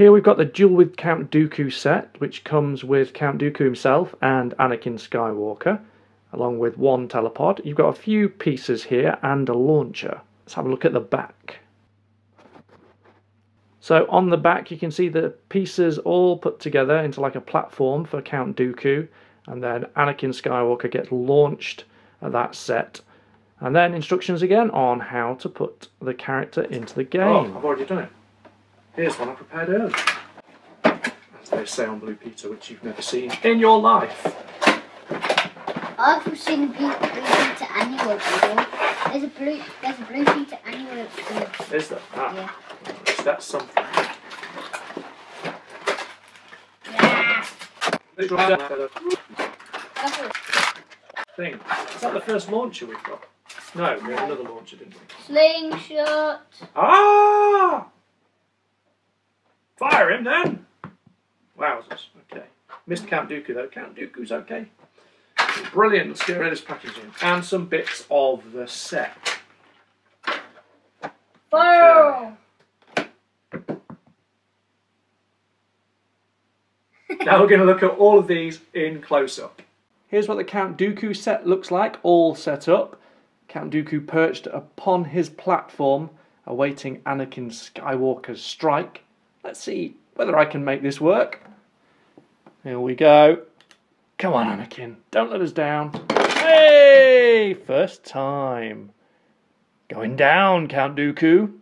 Here we've got the Duel with Count Dooku set, which comes with Count Dooku himself and Anakin Skywalker, along with one telepod. You've got a few pieces here and a launcher. Let's have a look at the back. So on the back you can see the pieces all put together into like a platform for Count Dooku and then Anakin Skywalker gets launched at that set and then instructions again on how to put the character into the oh, game. Oh, I've already done it. Here's one I prepared earlier. As they say on Blue Peter, which you've never seen in your life. I've seen Blue, Peter annual before. There's a blue, there's a Blue Peter annual. before. Is there? Ah, Yeah. that's something. Yeah. Thing. Is that the first launcher we've got? No, we had another launcher, didn't we? Slingshot. Ah! Fire him then! Wowzers. Okay. Missed Count Dooku though. Count Dooku's okay. Brilliant. Let's get rid of this packaging. And some bits of the set. Fire. Now we're going to look at all of these in close up. Here's what the Count Dooku set looks like, all set up. Count Dooku perched upon his platform, awaiting Anakin Skywalker's strike. Let's see whether I can make this work. Here we go. Come on, Anakin, don't let us down. Hey! First time. Going down, Count Dooku.